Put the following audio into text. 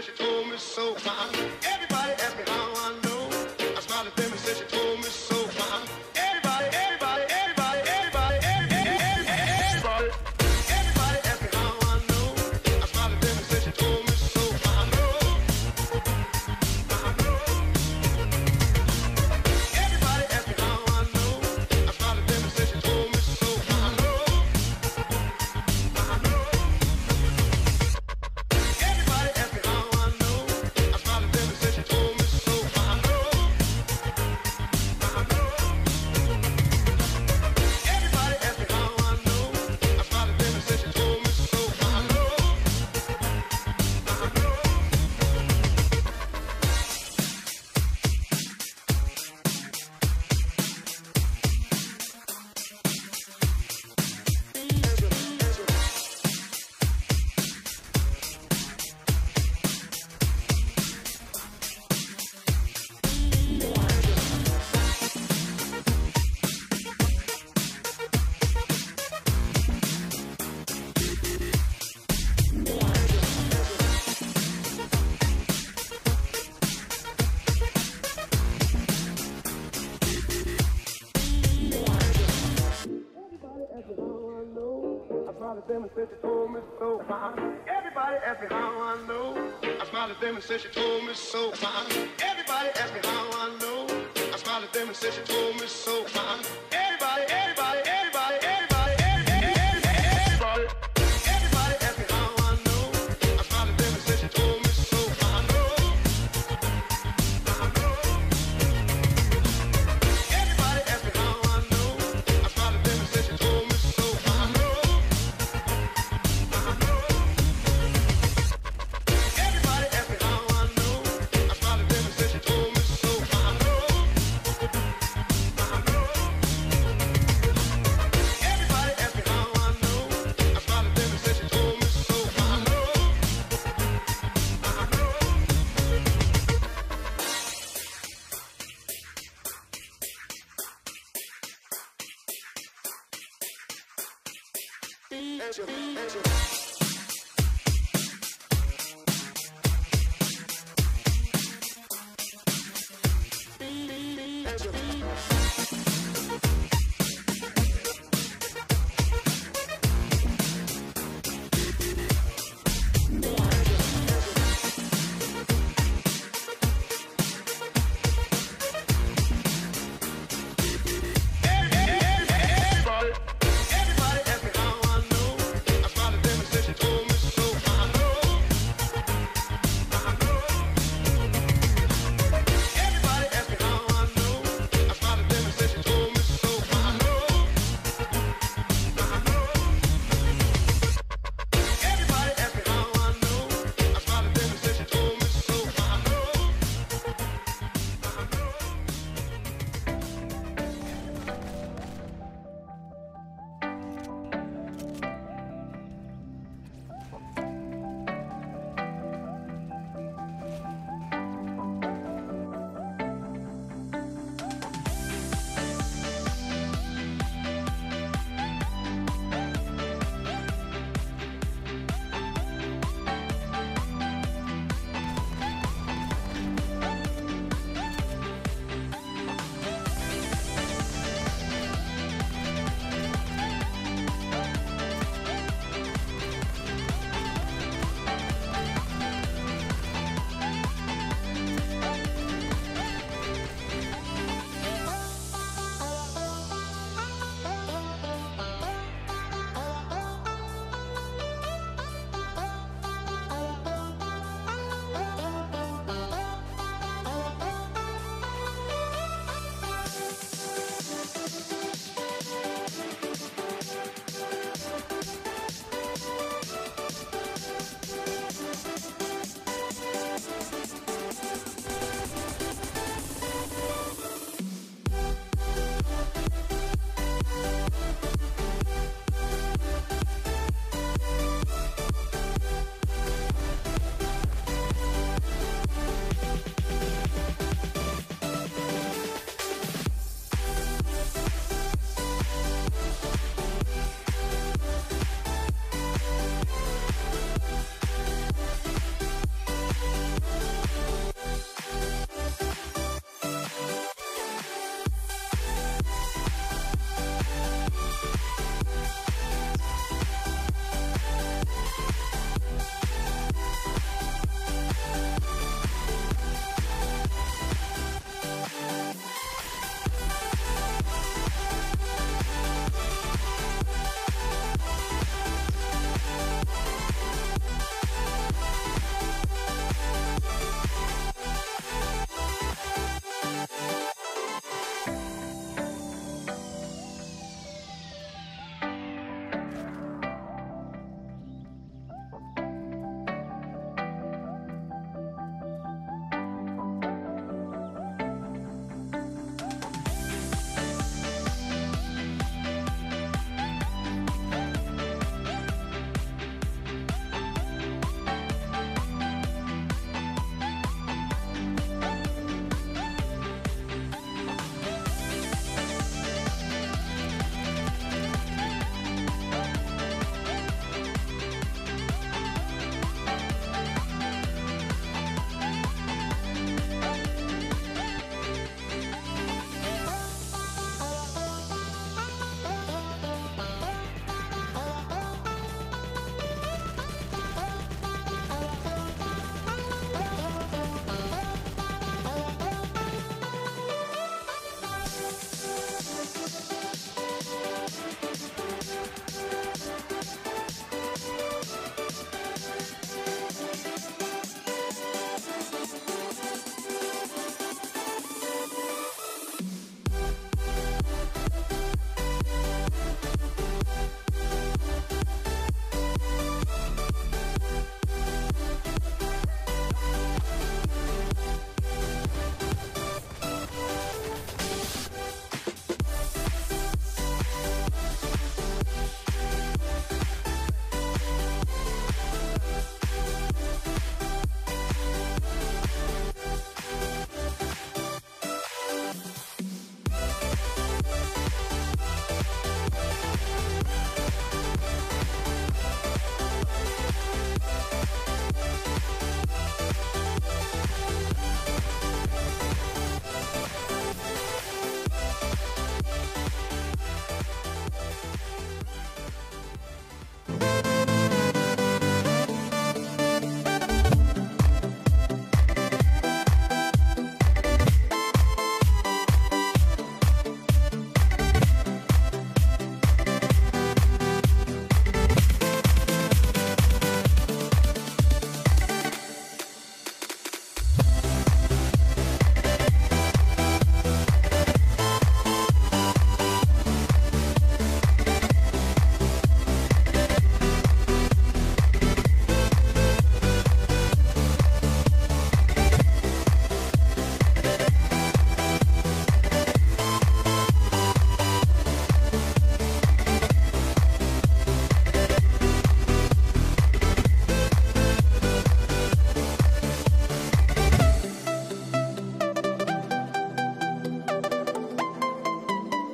positions. them and said she told me so. Everybody asked me how I know. I smiled at them and said she told me so. Everybody asked me how I know. I smiled at them and said she told me so. Angel. Angel.